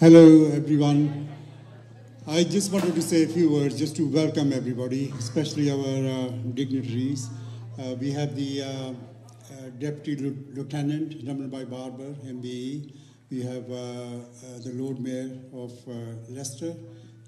Hello, everyone. I just wanted to say a few words just to welcome everybody, especially our uh, dignitaries. Uh, we have the uh, uh Deputy Lieutenant, Ramanbhai Barber, MBE. We have uh, uh, the Lord Mayor of Leicester,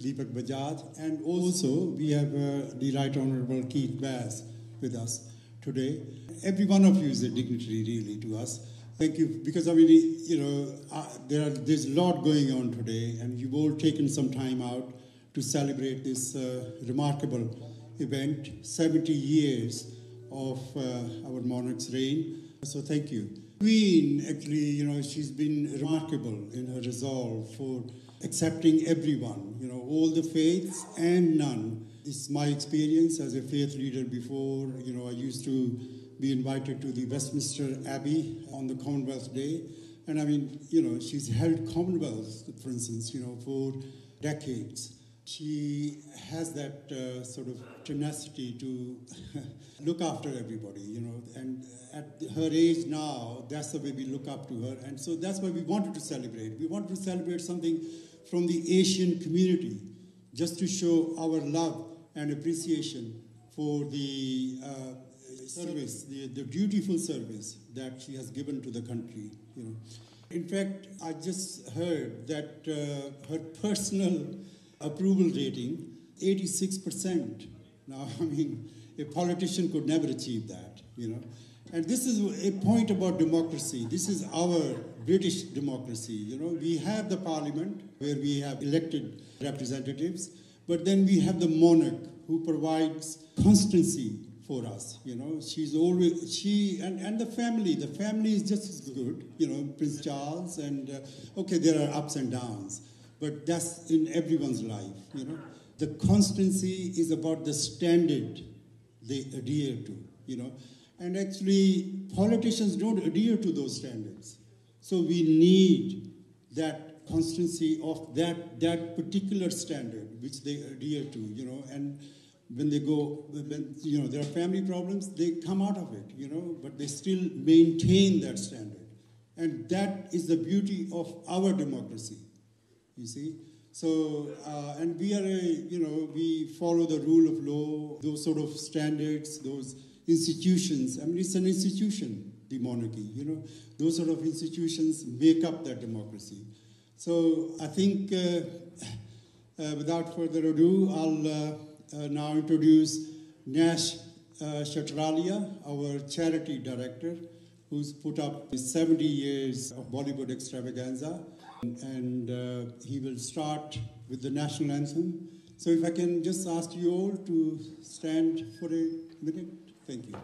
Deepak Bajaj, and also we have the Right Honorable Keith Vaz with us today. Every one of you is a dignitary, really, to us. Thank you, because I mean, you know, uh, there are, there's a lot going on today, and you've all taken some time out to celebrate this uh, remarkable event, 70 years of uh, our monarch's reign. So thank you. Queen, actually, you know, she's been remarkable in her resolve for accepting everyone, you know, all the faiths and none. It's my experience as a faith leader before, you know, I used to be invited to the Westminster Abbey on the Commonwealth Day. And I mean, you know, she's held Commonwealth, for instance, you know, for decades. She has that uh, sort of tenacity to look after everybody, you know, and at her age now, that's the way we look up to her. And so that's why we wanted to celebrate. We wanted to celebrate something from the Asian community, just to show our love and appreciation for the uh, service, the, the dutiful service that she has given to the country. You know. In fact, I just heard that uh, her personal approval rating, 86%. Now, I mean, a politician could never achieve that, you know. And this is a point about democracy. This is our British democracy. You know, we have the parliament where we have elected representatives, but then we have the monarch who provides constancy for us. You know, she's always she and, and the family. The family is just as good. You know, Prince Charles and uh, okay, there are ups and downs, but that's in everyone's life. You know, the constancy is about the standard they adhere to. You know, and actually politicians don't adhere to those standards. So we need that constancy of that that particular standard which they adhere to. You know, and when they go, when, you know, there are family problems, they come out of it, you know, but they still maintain that standard. And that is the beauty of our democracy, you see. So, uh, and we are a, you know, we follow the rule of law, those sort of standards, those institutions. I mean, it's an institution, the monarchy, you know. Those sort of institutions make up that democracy. So I think, uh, uh, without further ado, I'll uh, now introduce Nash uh, Shatralia, our charity director, who's put up 70 years of Bollywood extravaganza. And uh, he will start with the national anthem. So if I can just ask you all to stand for a minute. Thank you.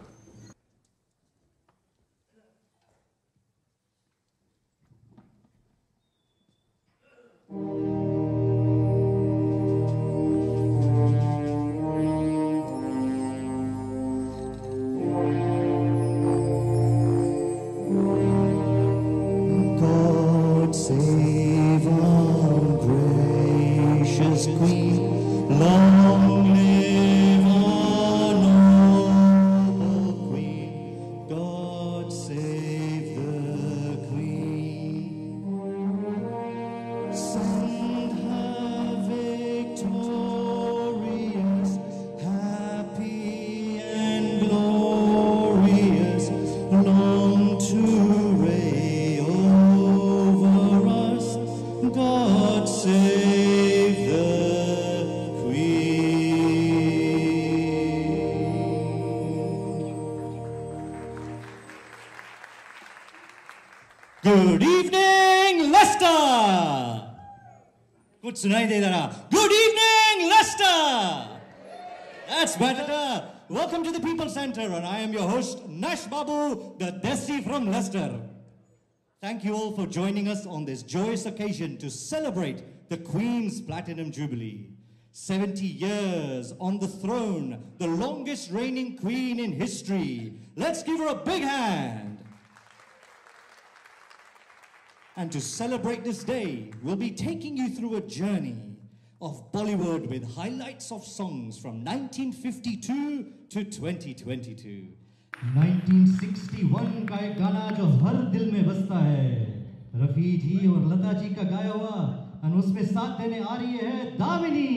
Save our gracious Queen, Good evening, Leicester. Good evening, Leicester! That's better. Welcome to the Peepul Centre, and I am your host, Nash Babu, the Desi from Leicester. Thank you all for joining us on this joyous occasion to celebrate the Queen's Platinum Jubilee. 70 years on the throne, the longest reigning queen in history. Let's give her a big hand. And to celebrate this day, we'll be taking you through a journey of Bollywood with highlights of songs from 1952 to 2022. 1961 का एक गाना जो हर दिल में बसता है रफी जी और लता जी का गाया हुआ और उसमें साथ देने आ रही है Damini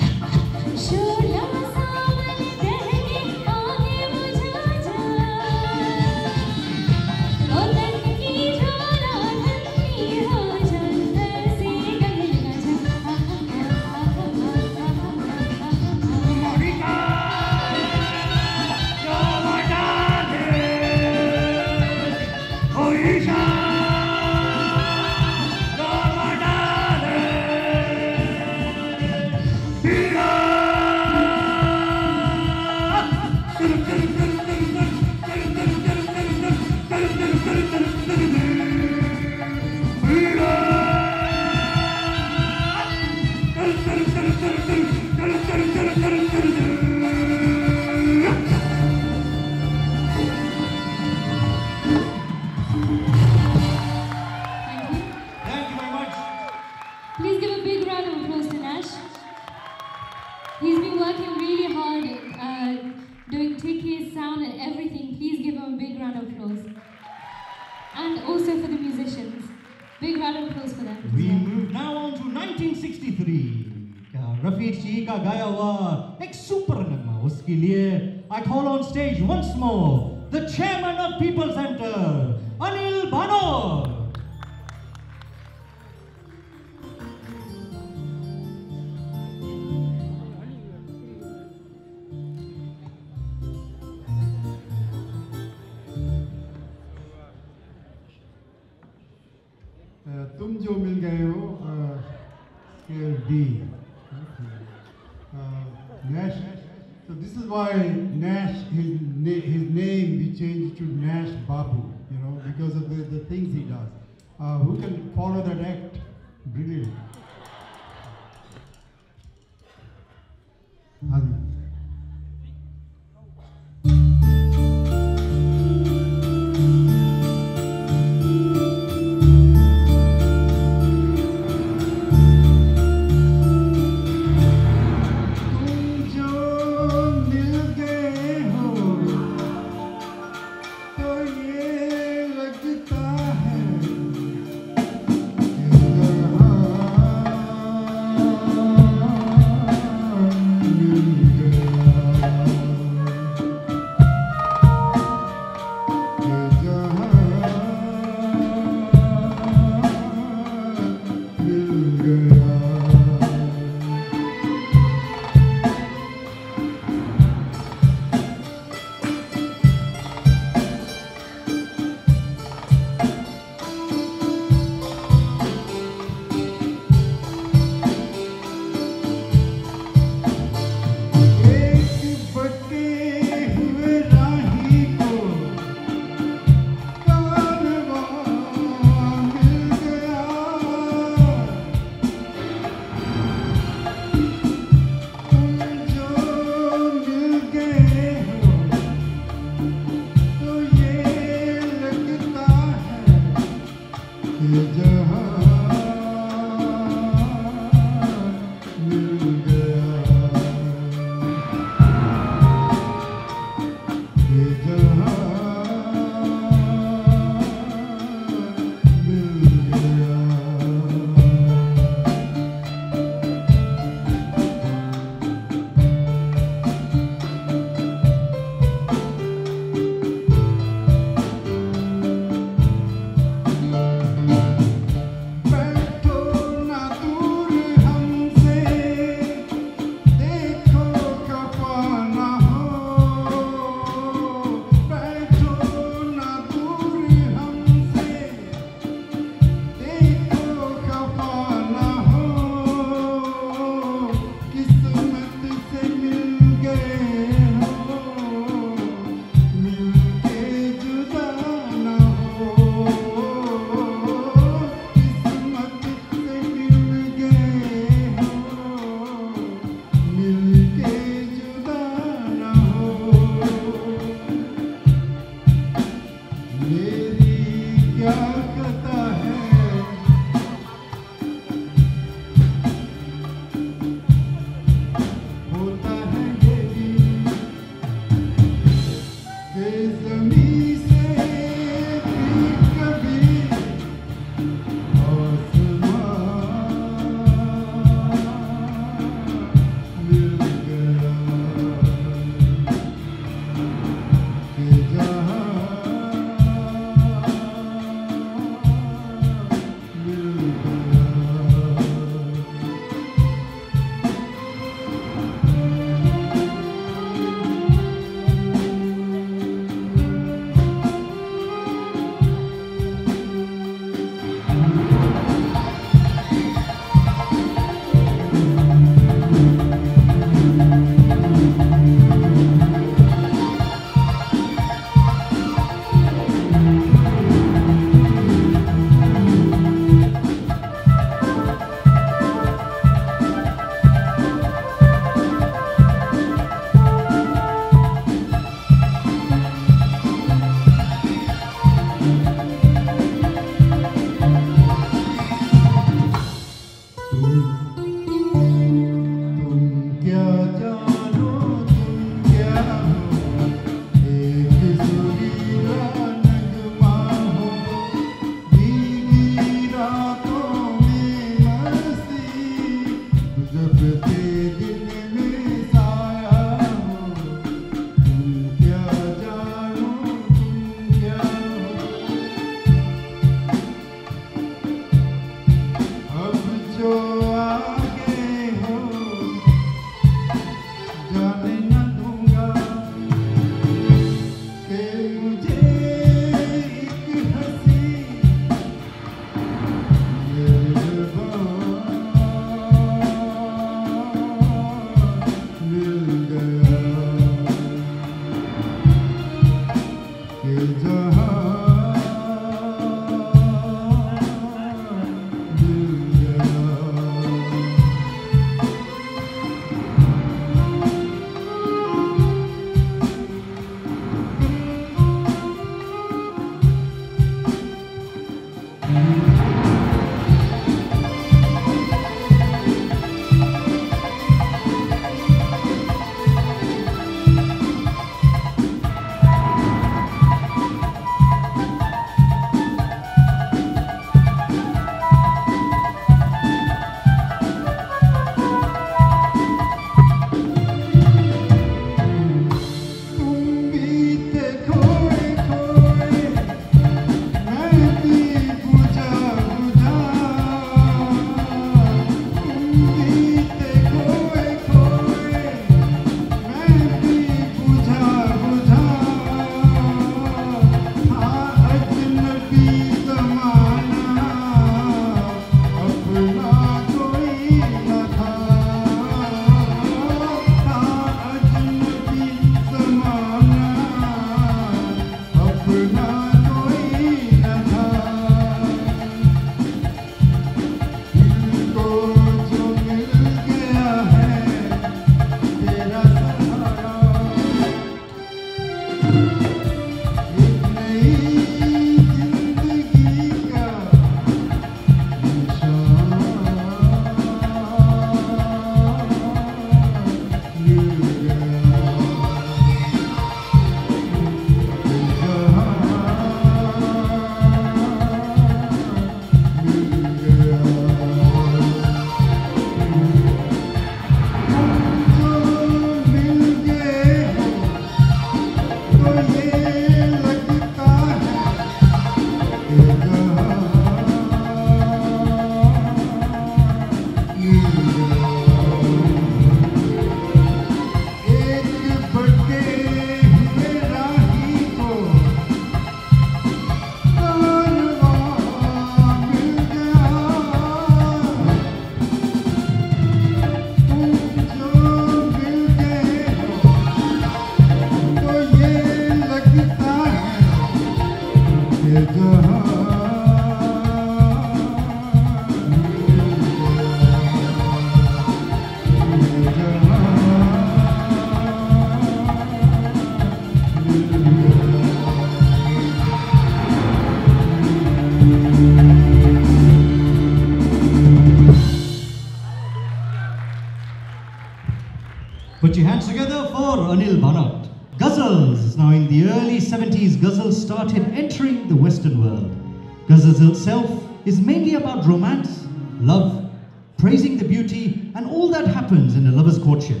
Ghazals itself is mainly about romance, love, praising the beauty, and all that happens in a lover's courtship.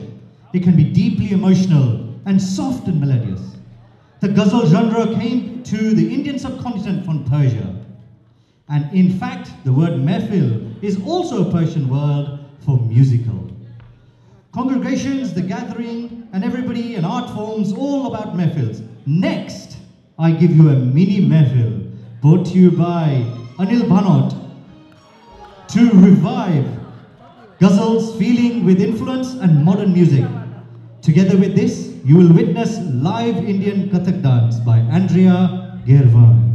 It can be deeply emotional and soft and melodious. The ghazal genre came to the Indian subcontinent from Persia. And in fact, the word mehfil is also a Persian word for musical. Congregations, the gathering, and everybody and art forms all about mehfils. Next, I give you a mini mehfil brought to you by Anil Bhanot to revive ghazals feeling with influence and modern music. Together with this, you will witness live Indian Kathak dance by Andrea Gervan.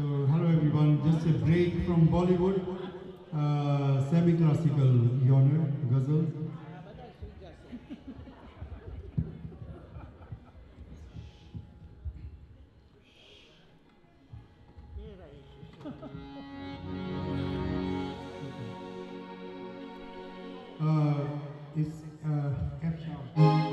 So, hello everyone. Just a break from Bollywood, uh, semi-classical genre, ghazal. Uh, it's uh, F sharp.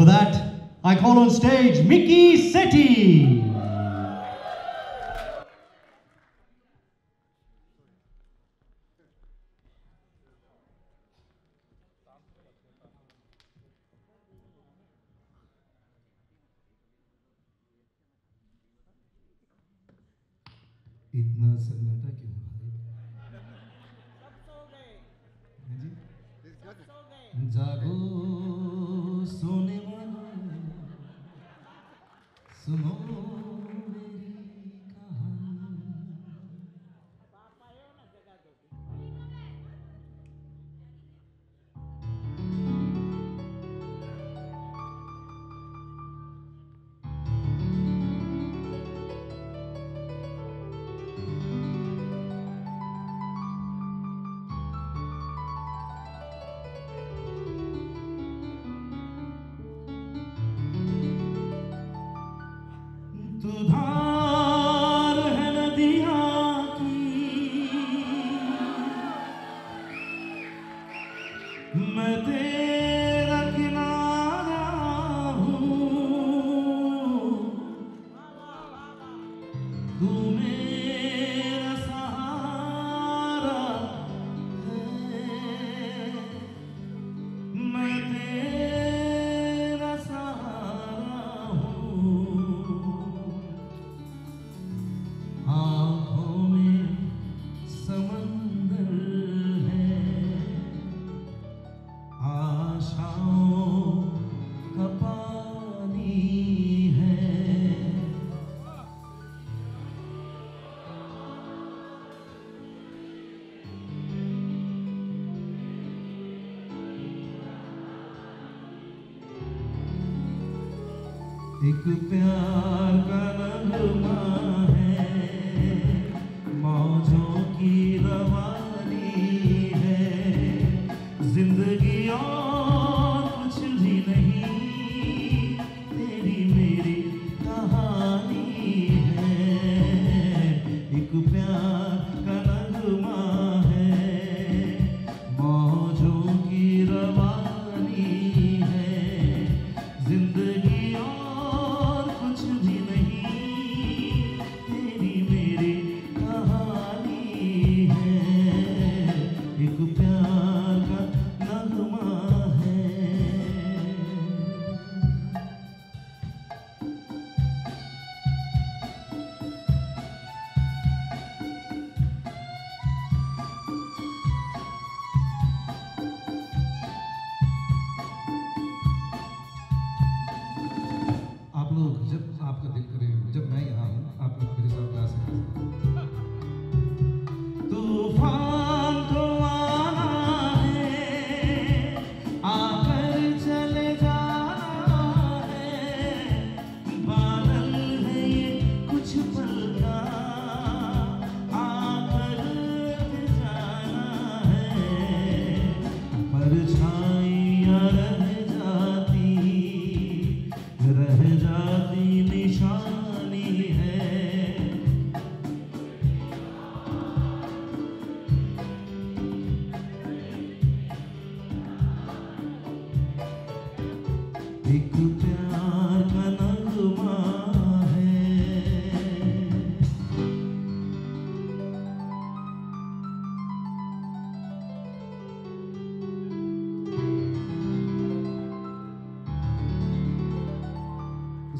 For that, I call on stage Mickey Setti.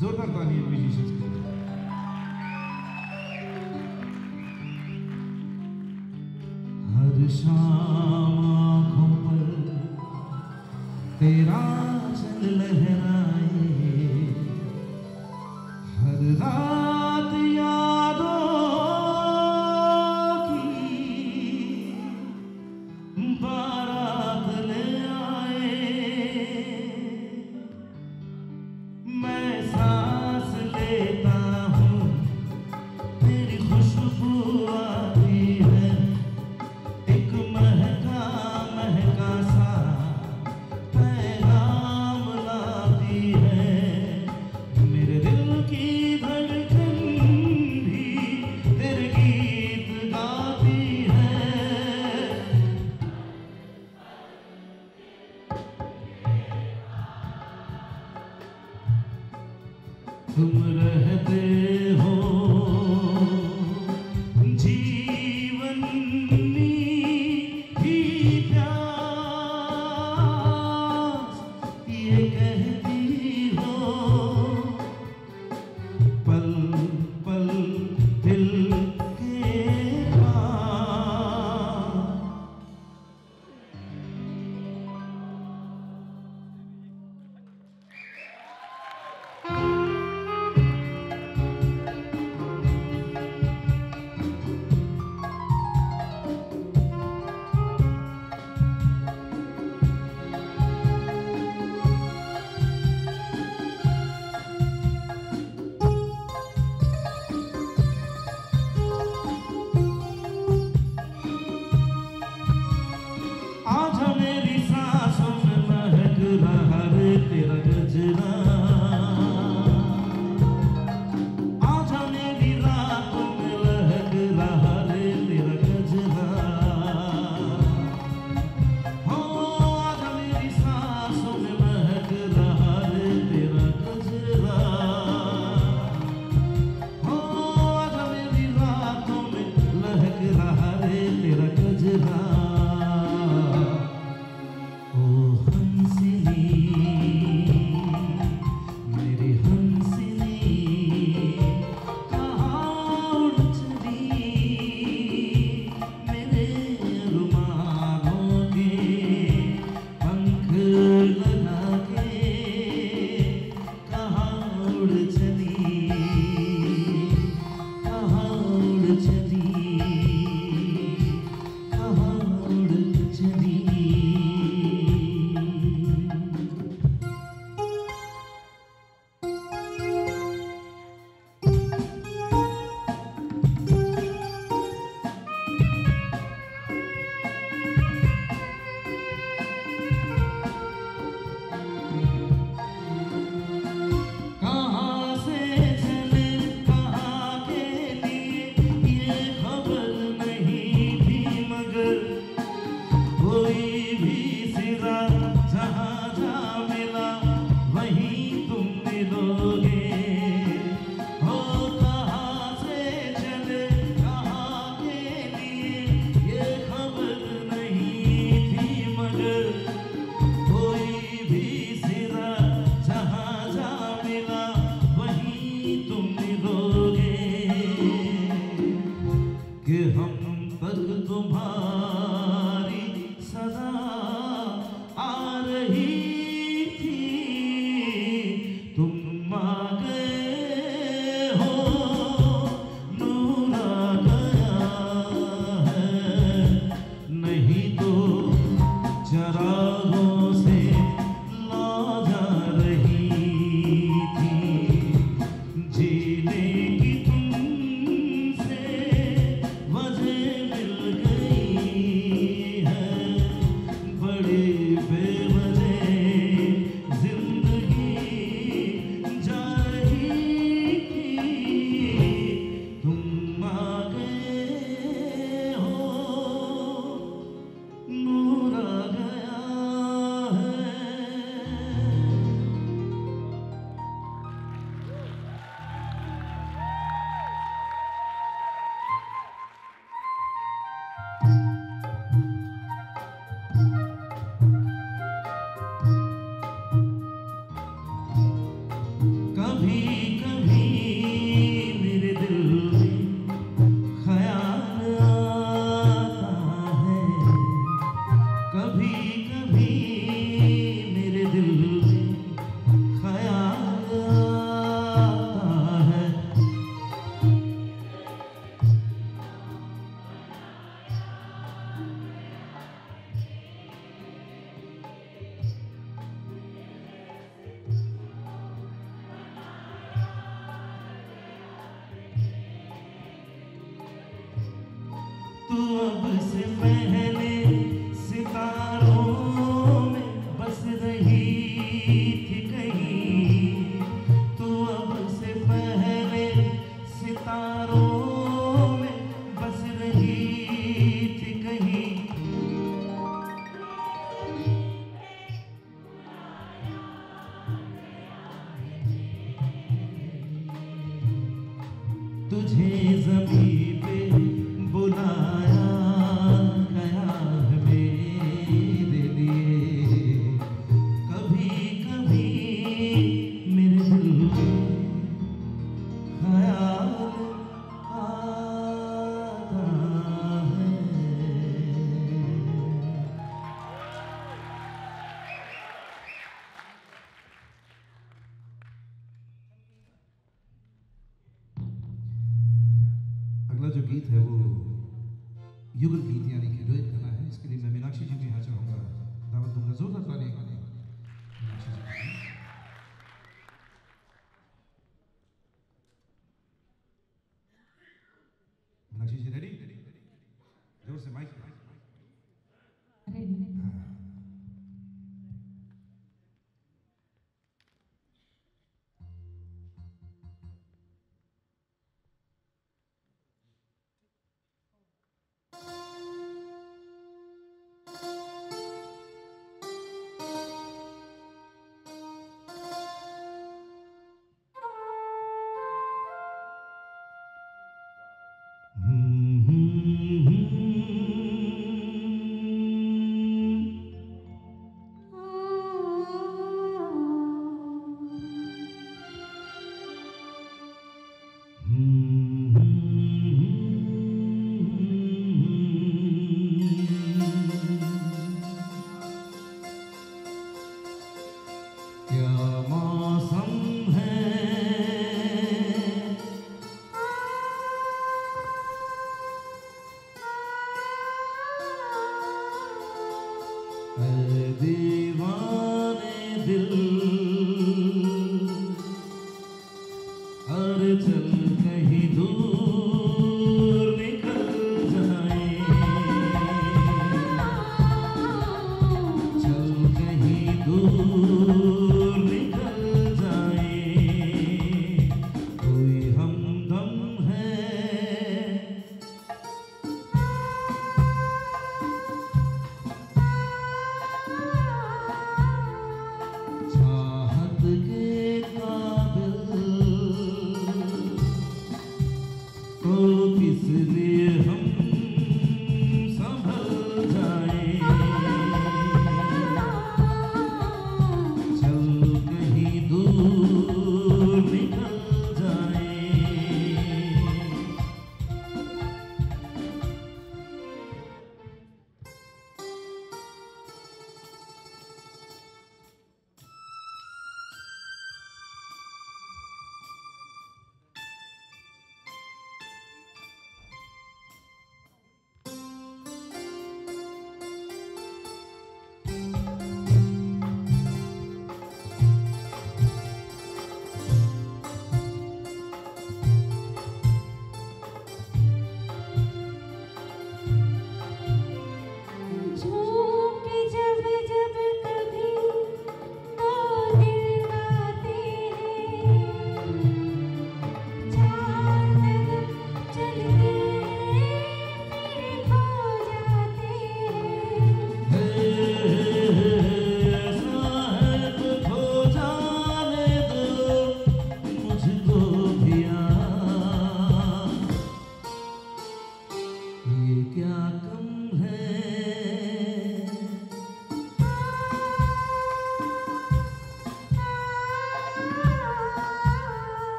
जोरदार तालियाँ musicians की हर शाम आँखों पर तेरा चंद लहराए हर रात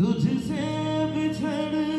तुझसे बिछड़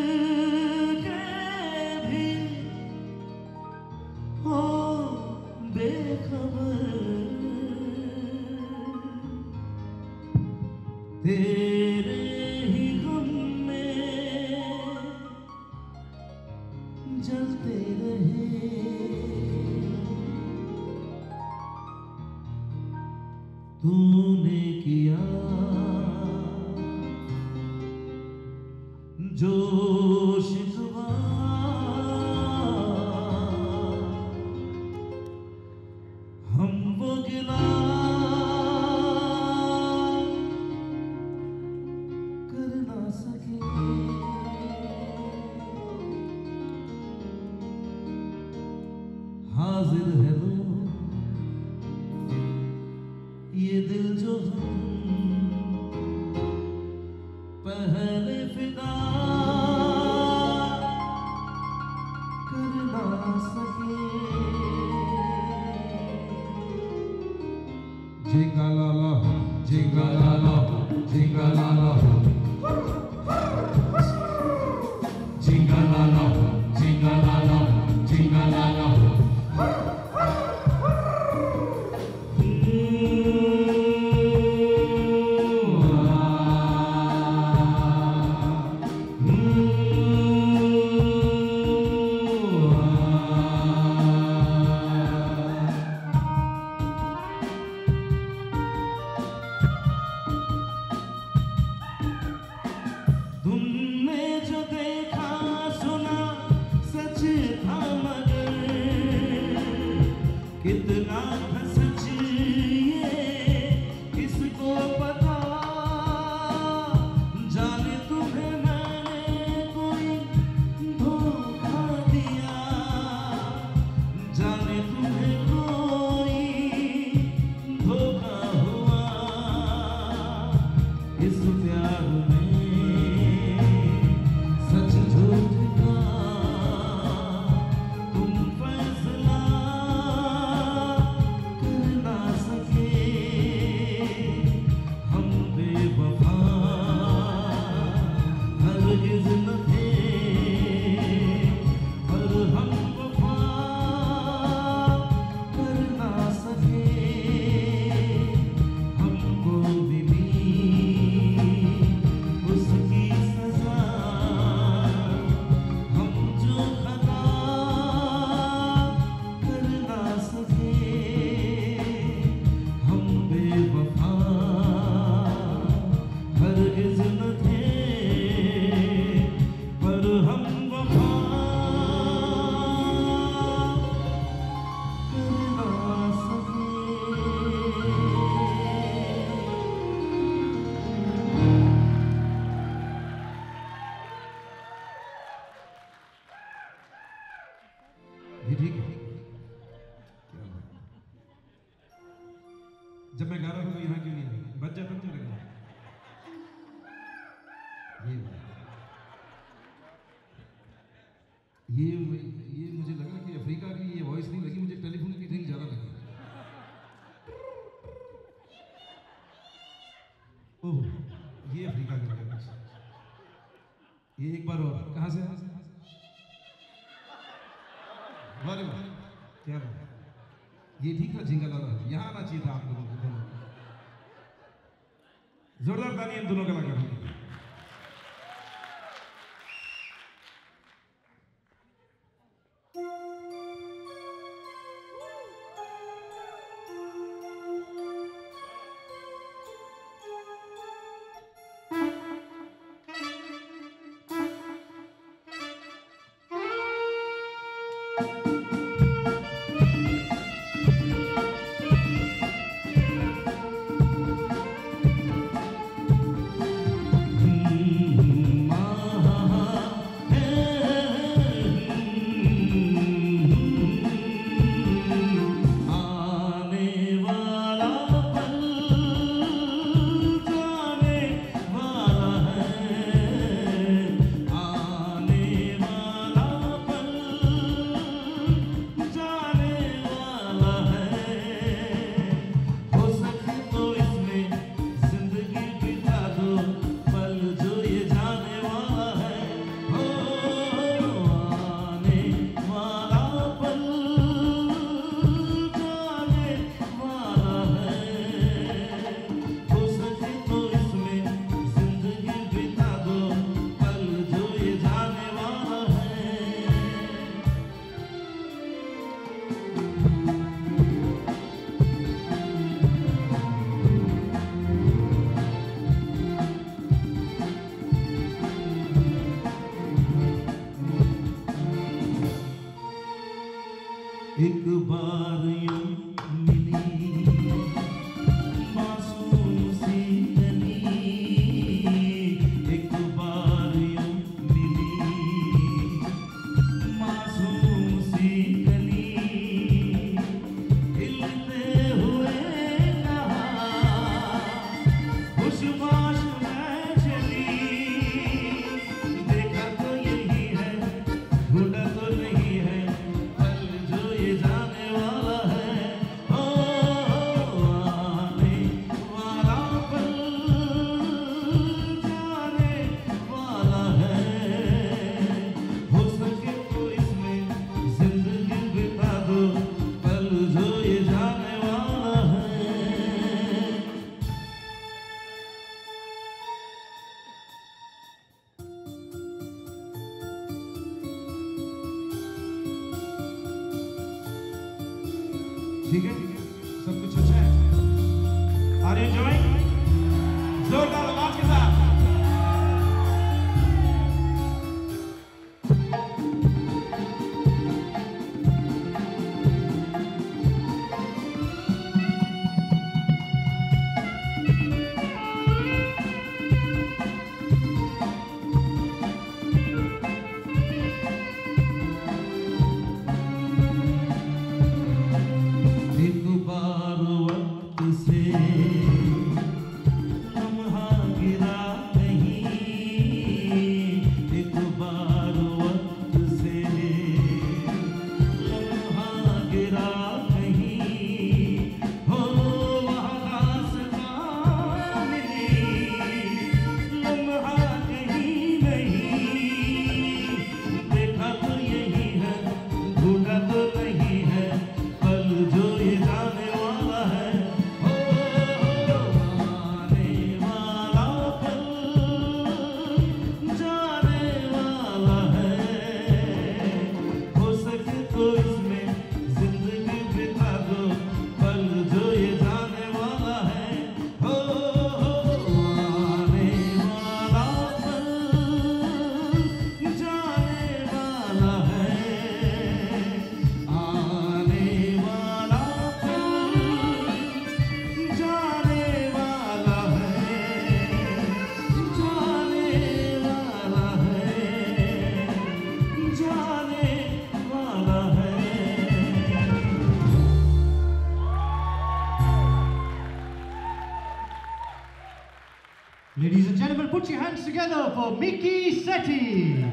hands together for Miki Setti.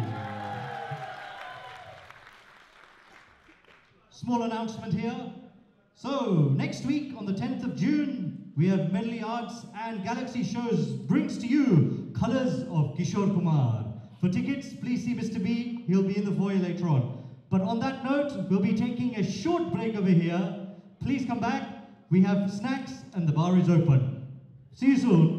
Small announcement here. So, next week on the 10th of June, we have Medley Arts and Galaxy Shows brings to you Colors of Kishore Kumar. For tickets, please see Mr. B. He'll be in the foyer later on. But on that note, we'll be taking a short break over here. Please come back. We have snacks and the bar is open. See you soon.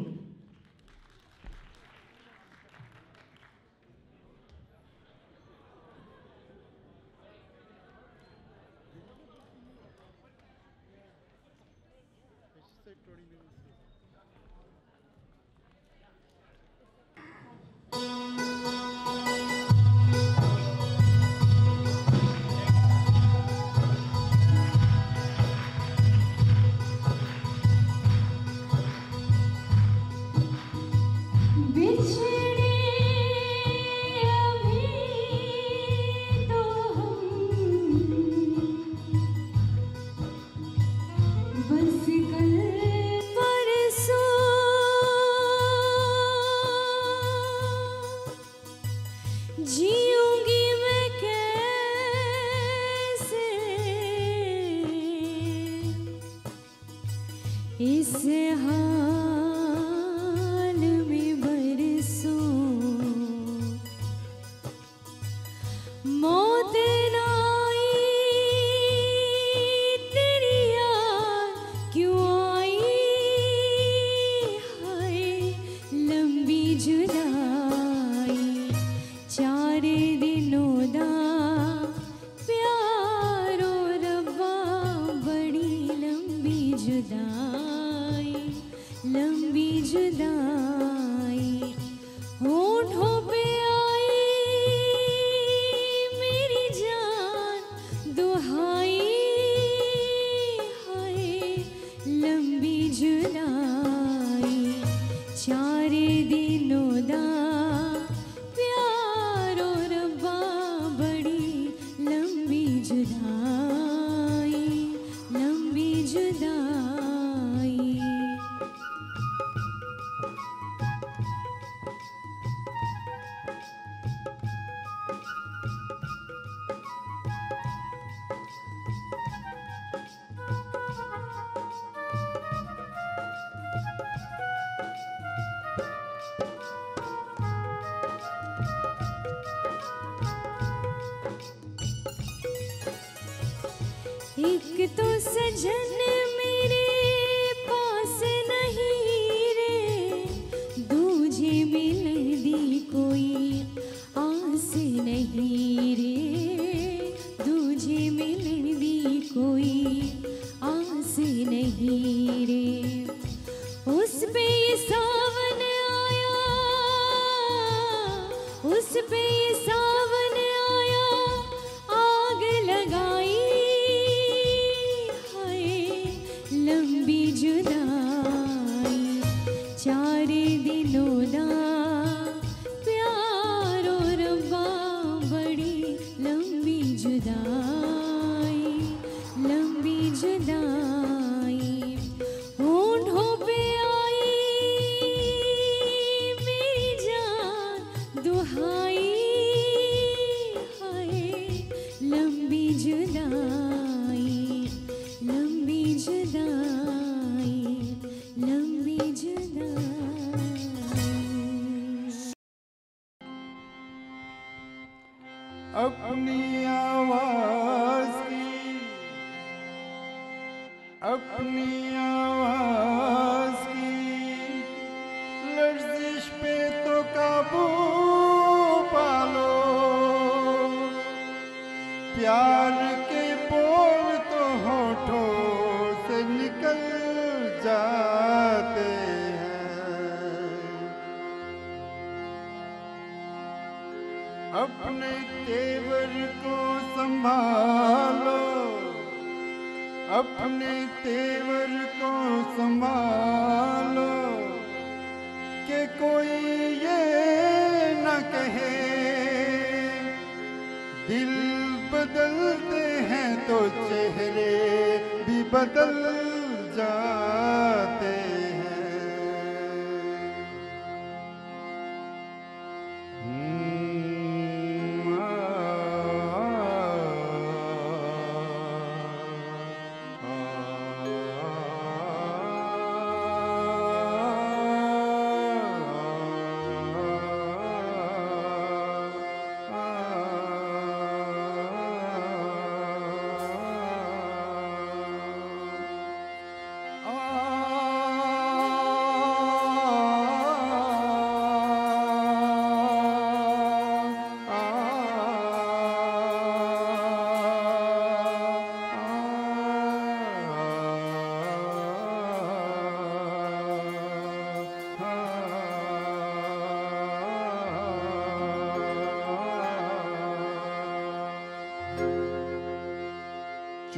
Bitch!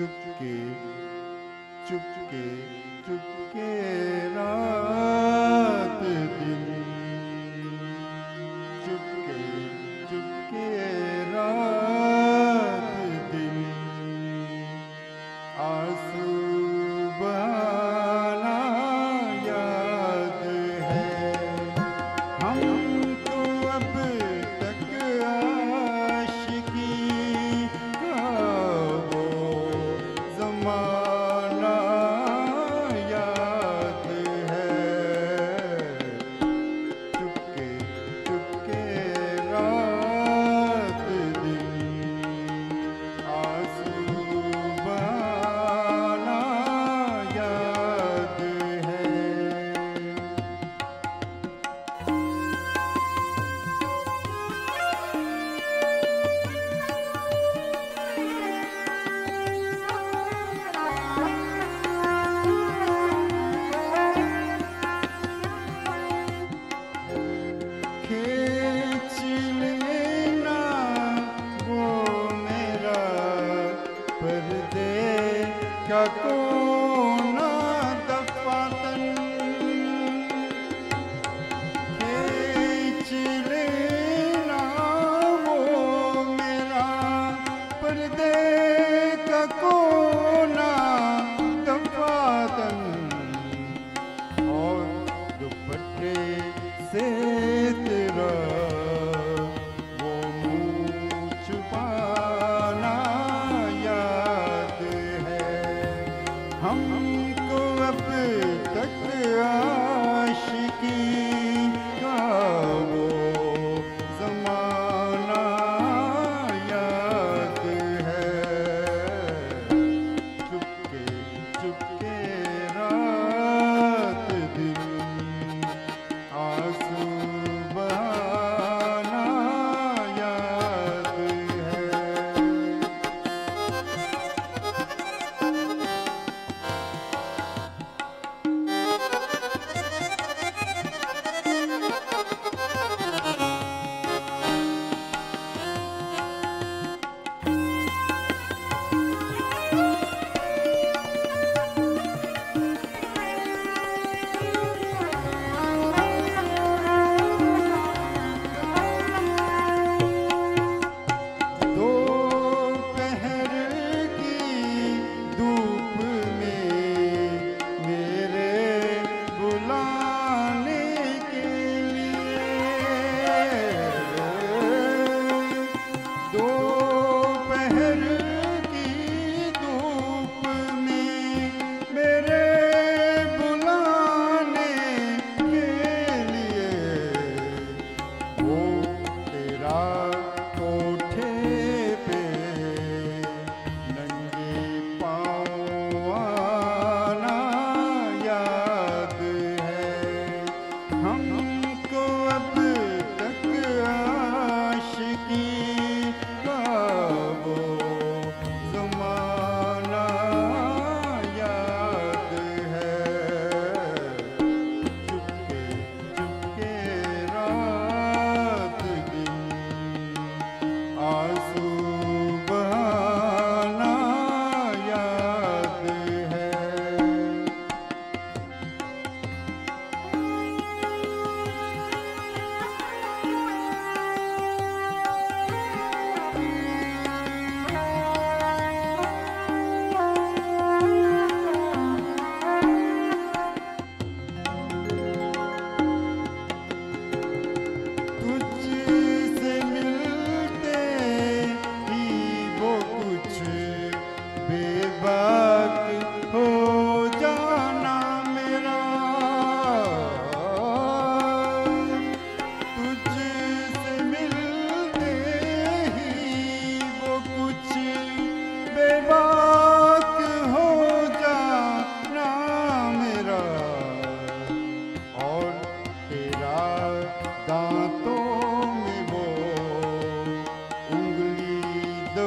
Chupke Chupke Chupke रात दिन।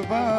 Bye.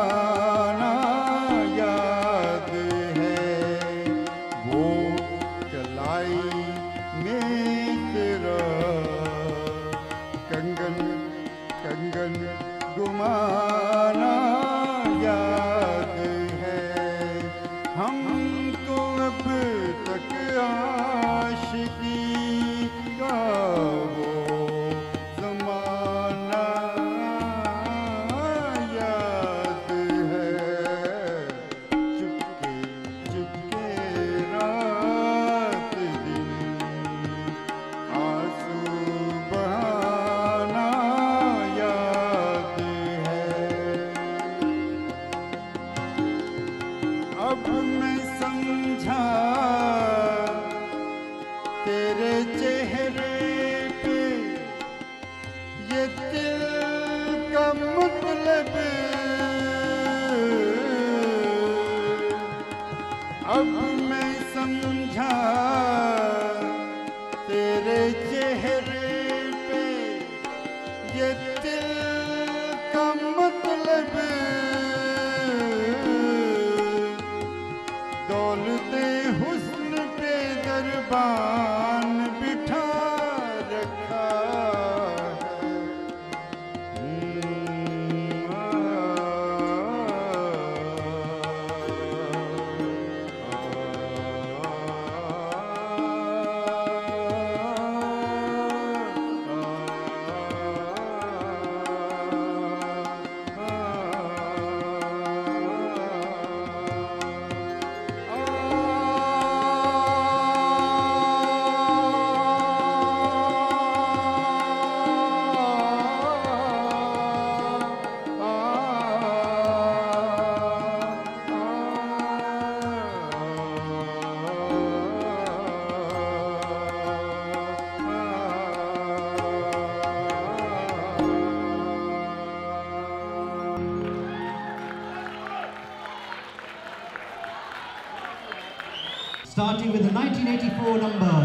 Starting with the 1984 number,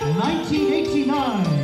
1989.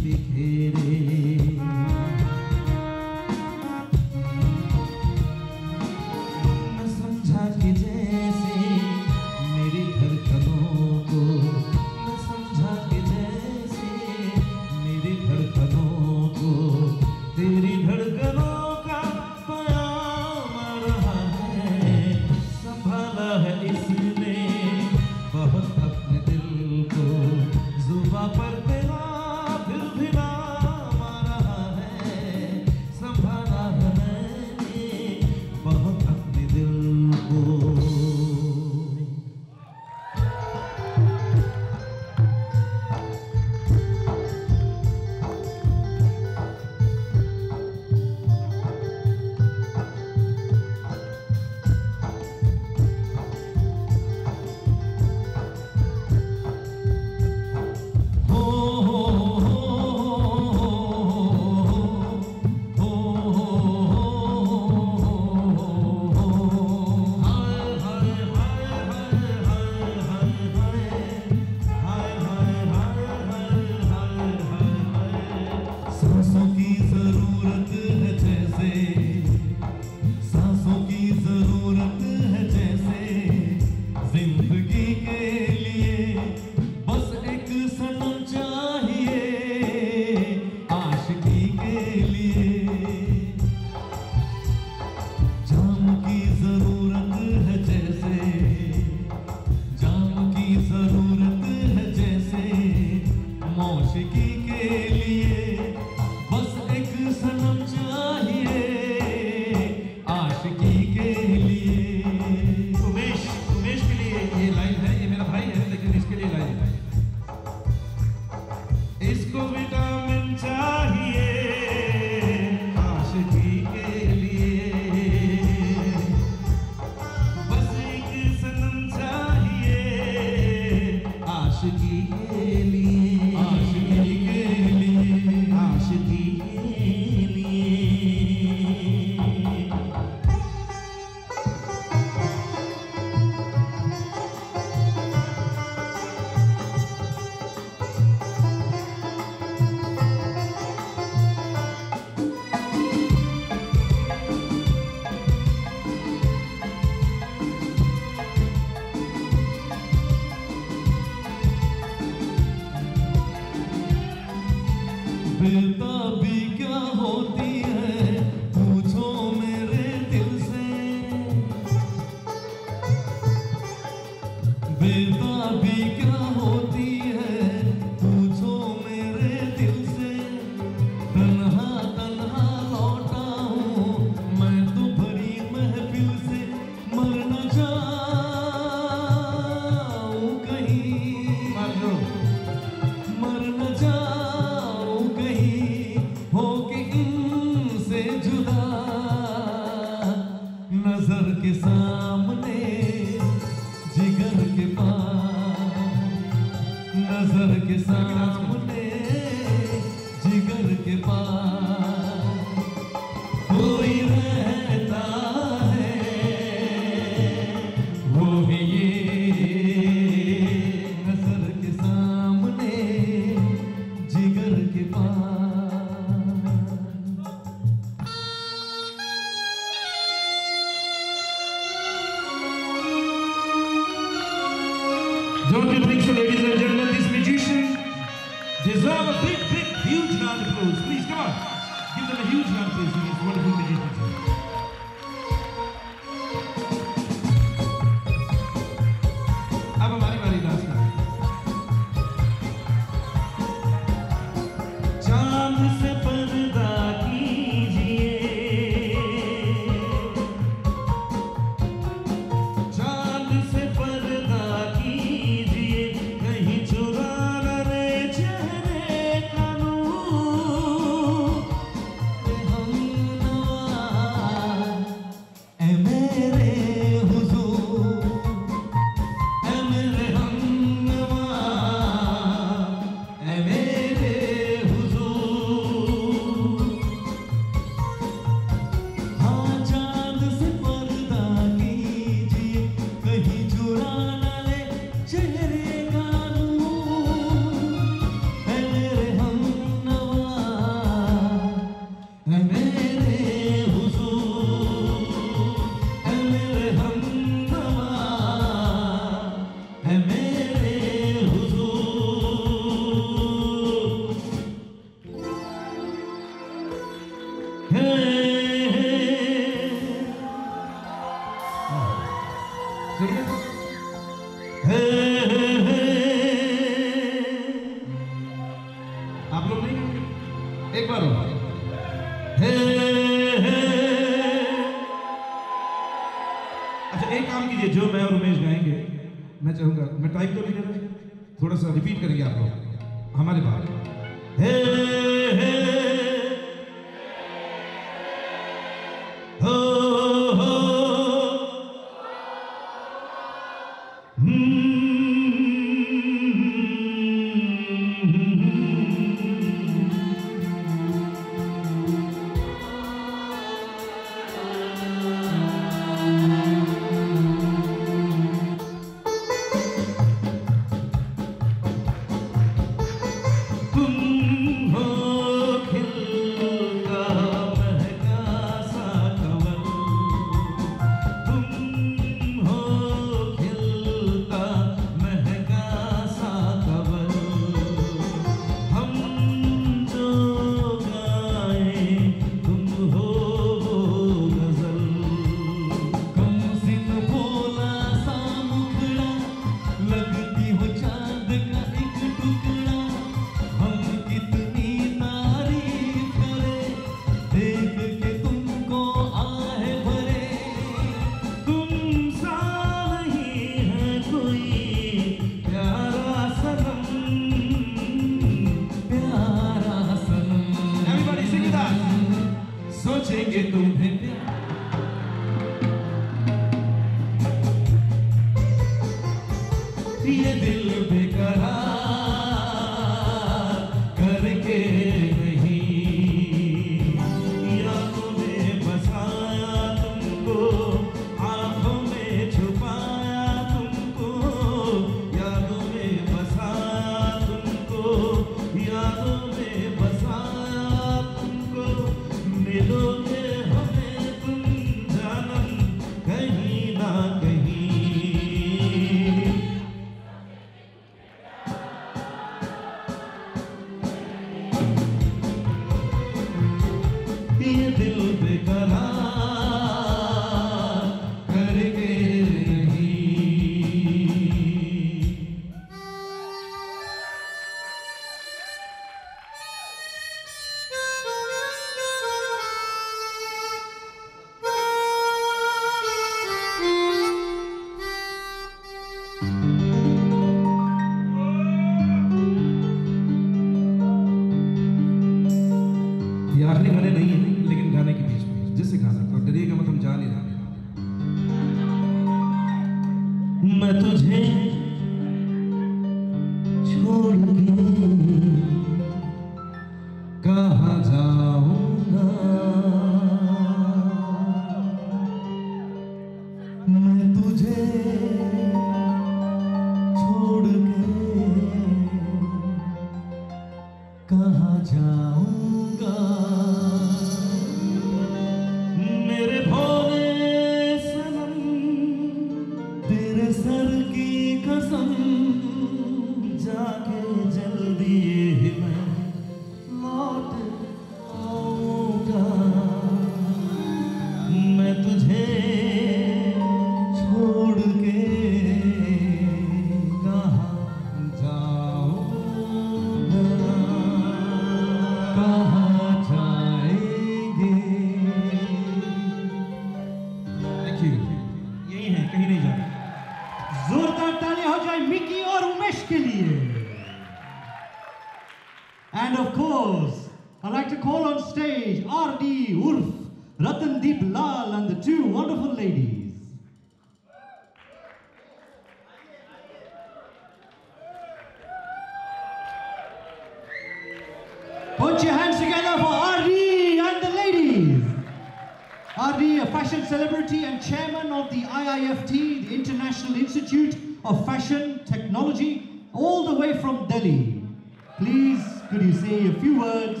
Words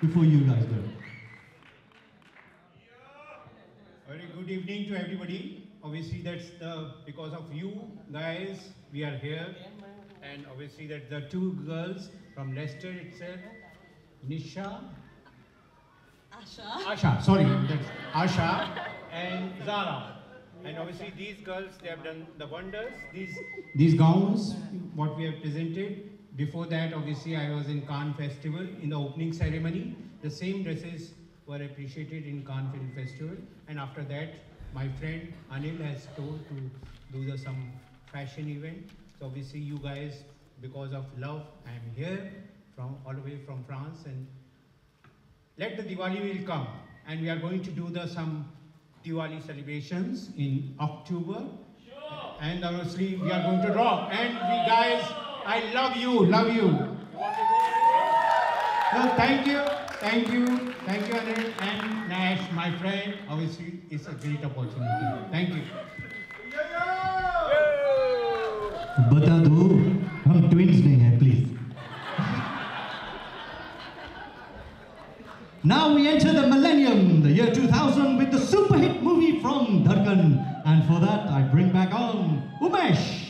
before you guys go? Very good evening to everybody. Obviously, that's the because of you guys we are here, and obviously that the two girls from Leicester itself, Nisha, Asha. Asha, sorry, that's Asha and Zara. And obviously these girls, they have done the wonders. These these gowns, what we have presented. Before that, obviously, I was in Cannes Festival in the opening ceremony. The same dresses were appreciated in Cannes Film Festival. And after that, my friend Anil has told to do the some fashion event. So obviously, you guys, because of love, I am here from all the way from France and let the Diwali will come and we are going to do the some Diwali celebrations in October. Sure. And obviously we are going to rock. And we guys, I love you, love you. So thank you, thank you, thank you Anil and Nash, my friend. Obviously, it's a great opportunity. Thank you. बता दो हम twins नहीं हैं please Now we enter the millennium, the year 2000 with the super hit movie from Dhadkan and for that I bring back on Umesh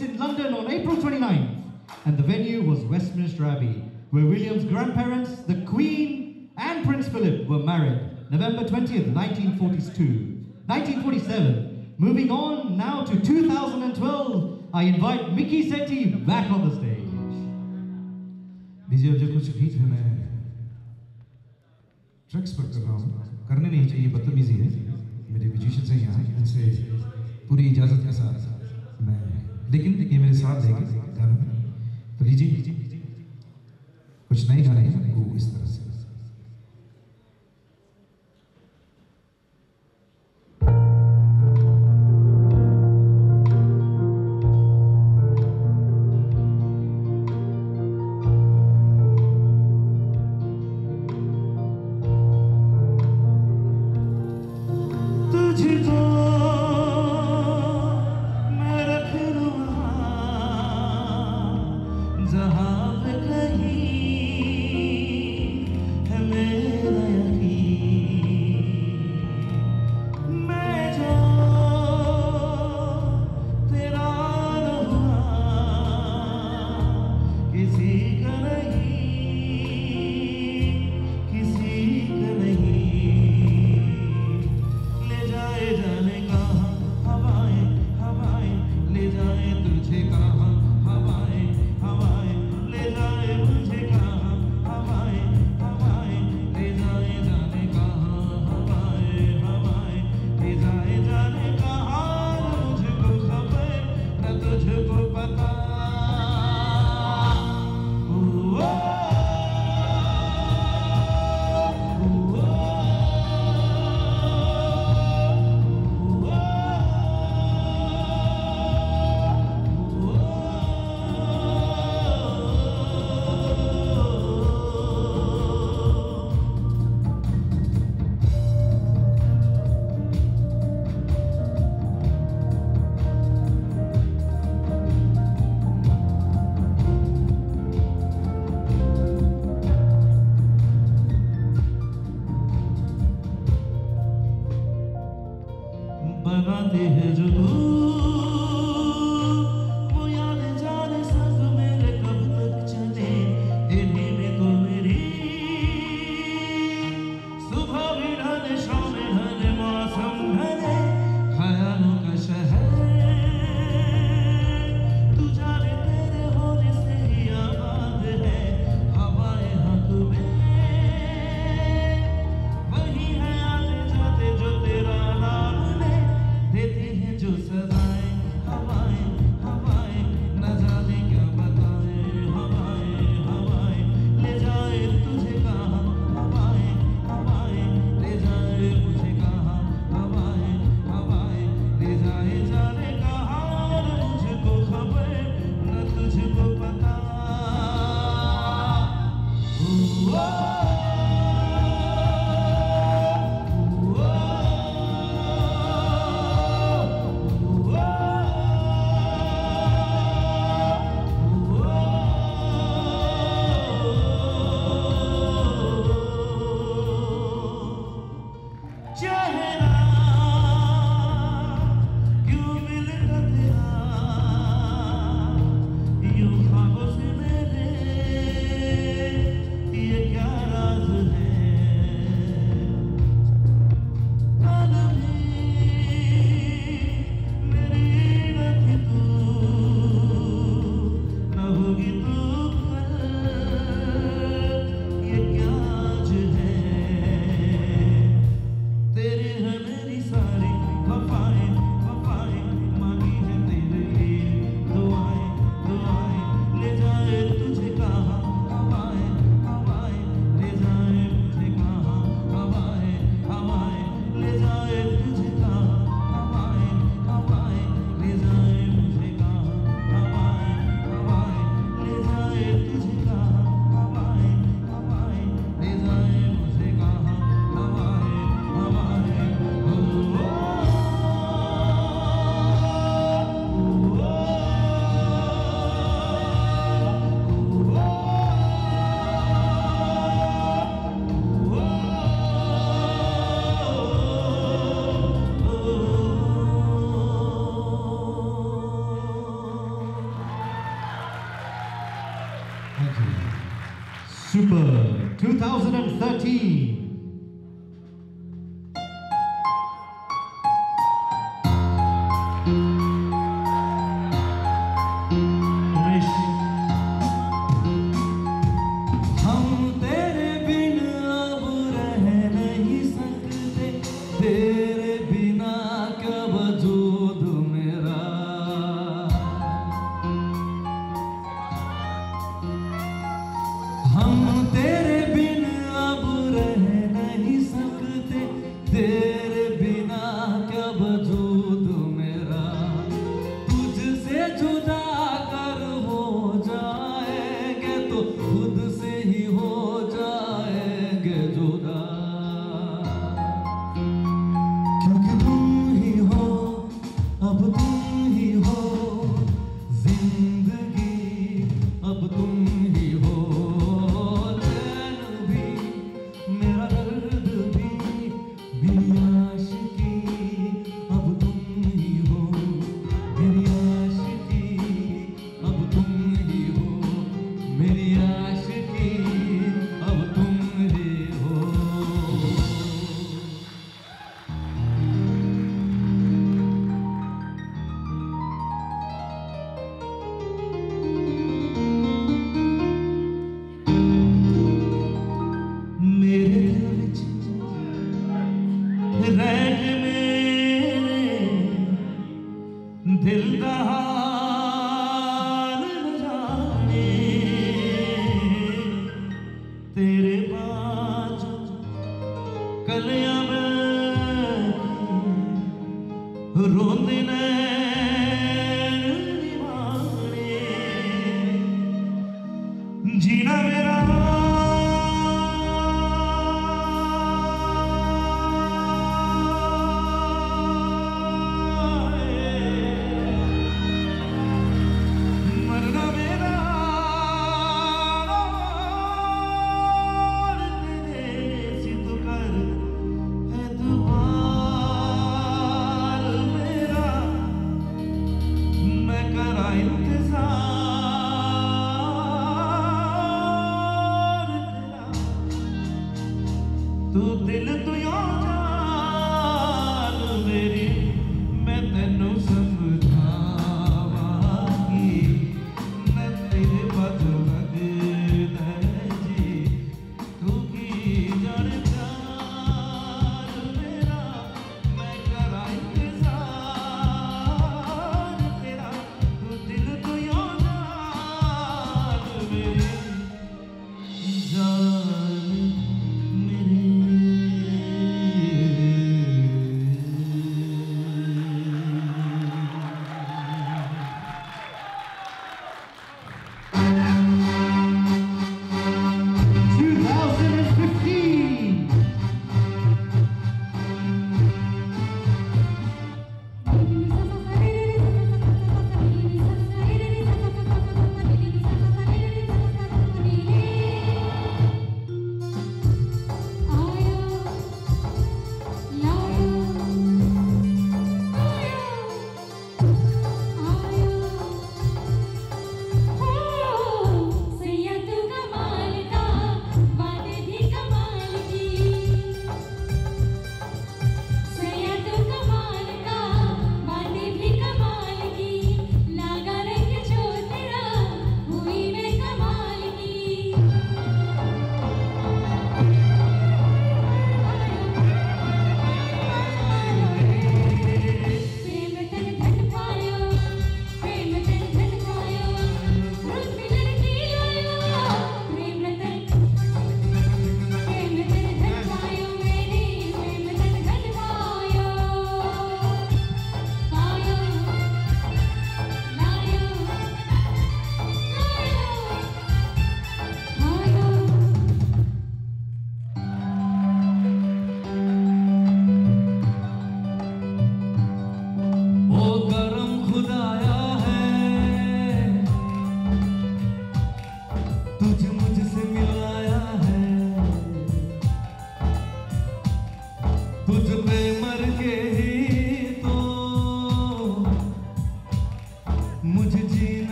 place in London on April 29th, and the venue was Westminster Abbey, where William's grandparents, the Queen and Prince Philip, were married November 20th, 1942. 1947, moving on now to 2012, I invite Mickey Sethi back on the stage. DJ पर कर रहा हूँ करने नहीं चाहिए बदतमीजी है मेरे म्यूजिशियन से यहाँ इनसे पूरी इजाज़त के साथ मैं लेकिन ये मेरे साथ है गानों में। तो लीजिए। कुछ नहीं गाने हैं, वो इस तरह से। Allah. 2013.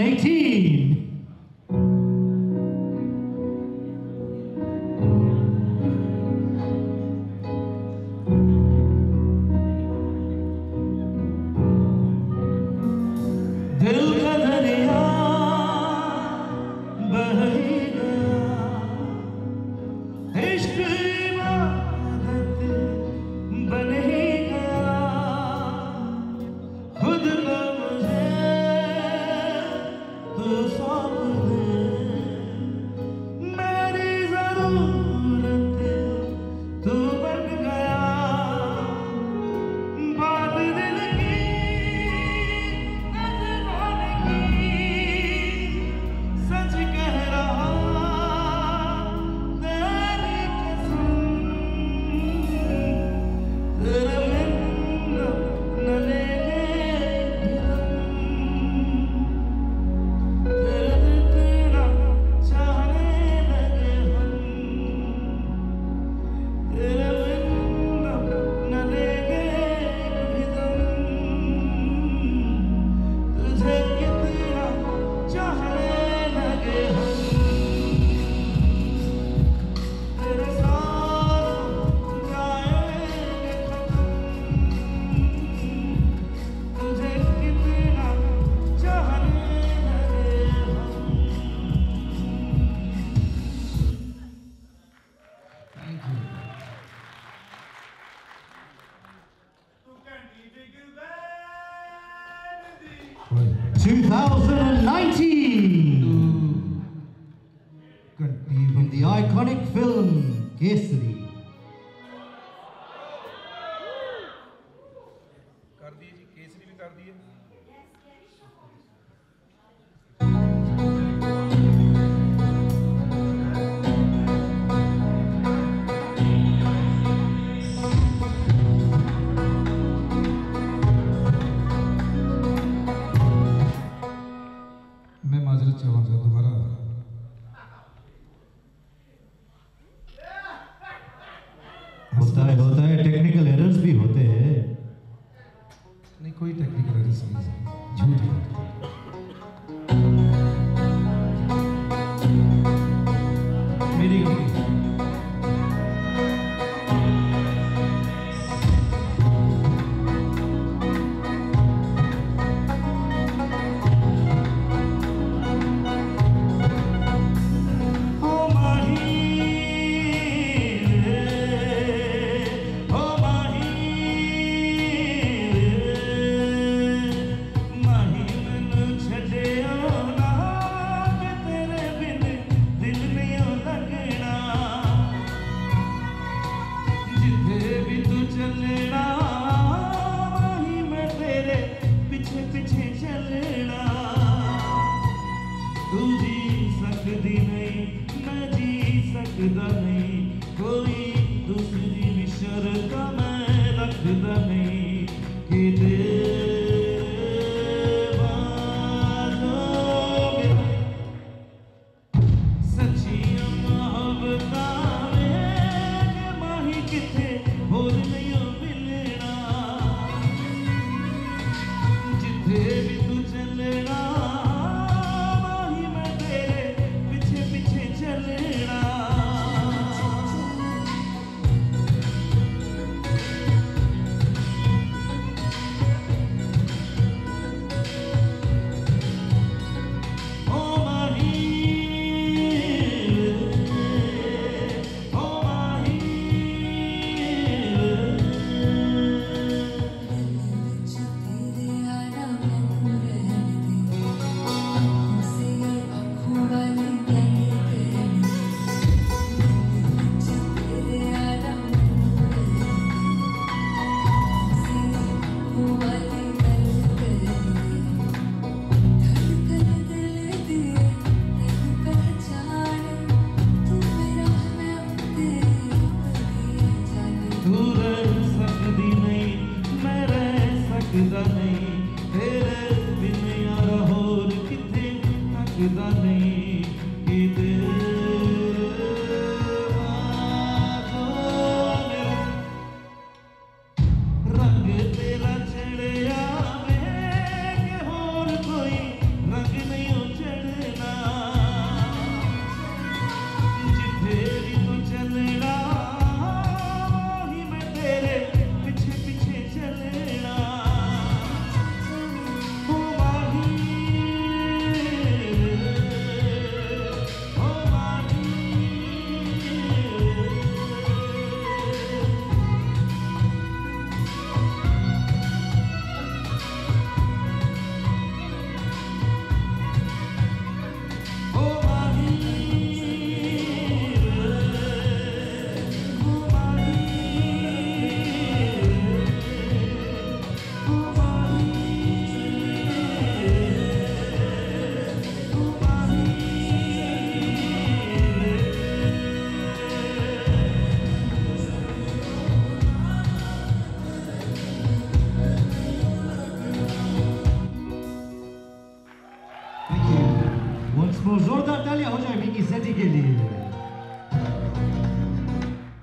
2018.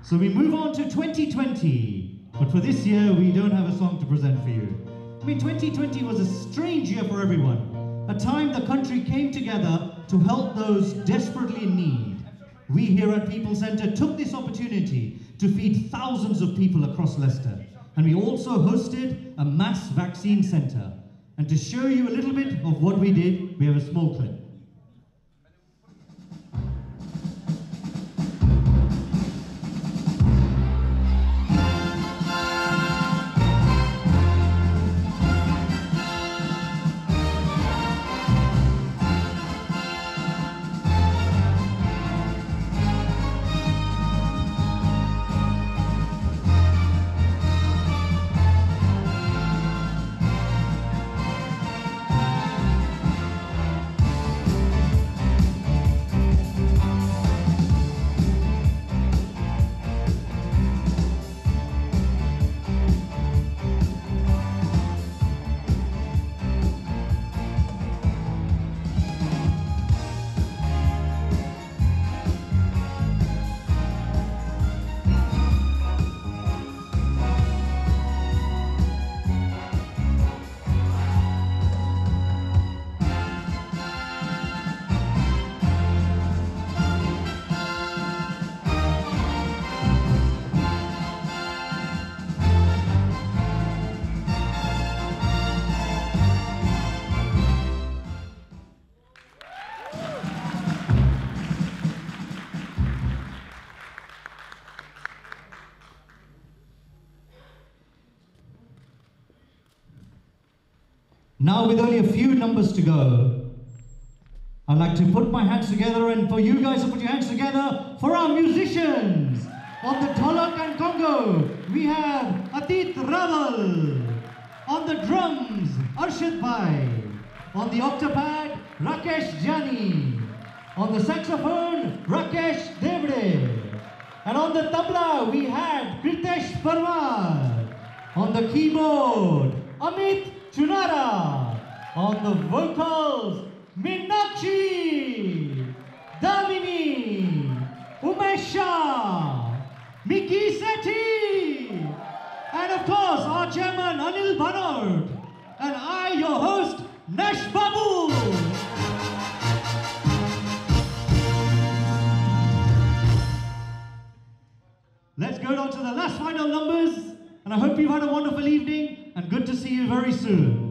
So we move on to 2020. But for this year, we don't have a song to present for you. I mean, 2020 was a strange year for everyone. A time the country came together to help those desperately in need. We here at Peepul Centre took this opportunity to feed thousands of people across Leicester. And we also hosted a mass vaccine centre. And to show you a little bit of what we did, we have a small clip. Now, with only a few numbers to go, I'd like to put my hands together and for you guys to put your hands together for our musicians. On the Dholak and Congo, we have Atit Raval. On the drums, Arshad Bhai. On the octopad, Rakesh Jani. On the saxophone, Rakesh Devde. And on the tabla, we had Kritesh Parwar. On the keyboard, Amit Chunara. On the vocals, Meenakshi, Damini, Umesha, Miki Sethi, and of course our chairman Anil Bhanard, and I, your host, Nash Babu. Let's go on to the last final numbers, and I hope you've had a wonderful evening, and good to see you very soon.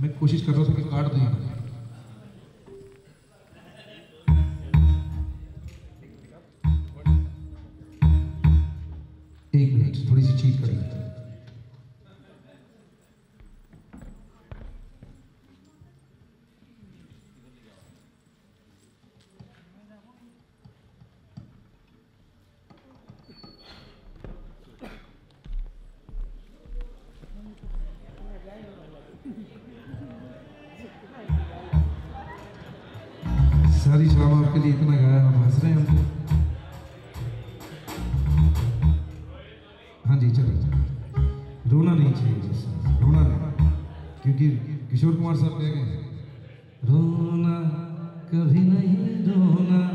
मैं कोशिश कर रहा था कि काट दूँ। शराब इतना गाया आप हंस रहे हैं हाँ जी, चलो चलो। रोना नहीं चाहिए रोना नहीं। क्योंकि किशोर कुमार साहब कह गए रोना कभी नहीं रोना।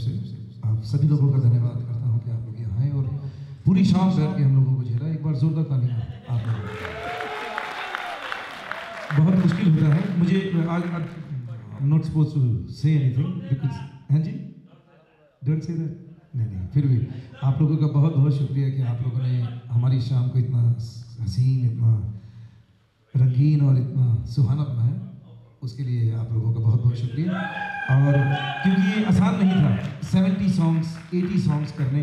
से आप सभी लोगों का धन्यवाद करता हूँ कि आप लोग यहाँ आए और पूरी शाम बैठ के हम लोगों को झेला। एक बार जोरदार तालियाँ आप लोगों बहुत मुश्किल होता है। मुझे, आज not suppose to say anything because हैं जी? डोंट से दैट नहीं नहीं, फिर भी। आप लोगों का बहुत बहुत शुक्रिया कि आप लोगों ने हमारी शाम को इतना हसीन, इतना रंगीन और इतना सुहाना बनाया। उसके लिए आप लोगों का बहुत बहुत शुक्रिया। और क्योंकि ये आसान नहीं था 70 सॉन्ग्स 80 सॉन्ग्स करने,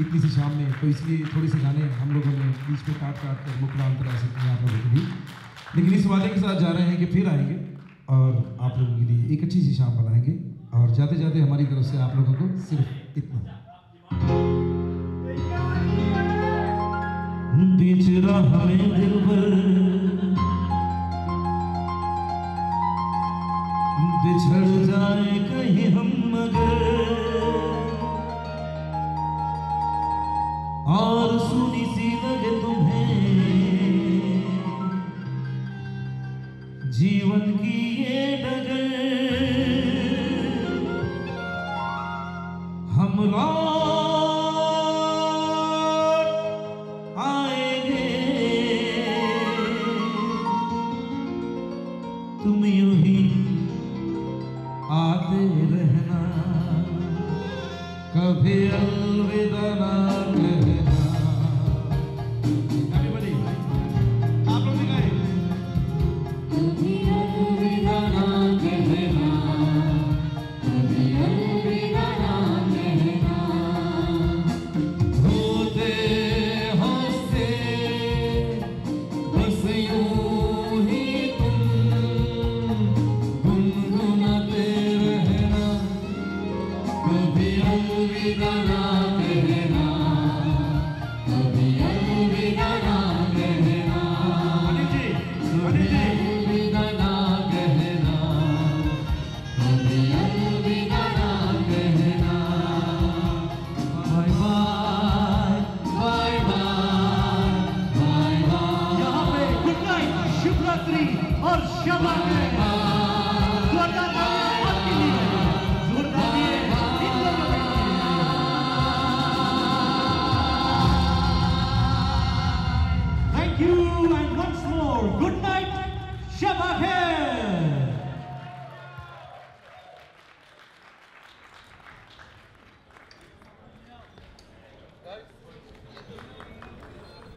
इतनी सी शाम में तो इसलिए थोड़े से गाने हम लोगों ने बीच में काट काट कर मुकरा अंतरा से किए आप लोगों के लिए। लेकिन इस वादे के साथ जा रहे हैं कि फिर आएँगे और आप लोगों के लिए एक अच्छी सी शाम बनाएँगे और जाते जाते हमारी तरफ़ से आप लोगों को सिर्फ़ इतना। दिल बिछड़ जाए कहीं हम मगर। और सुनी सी लगे तुम्हें जीवन की ये डगर। हम लोग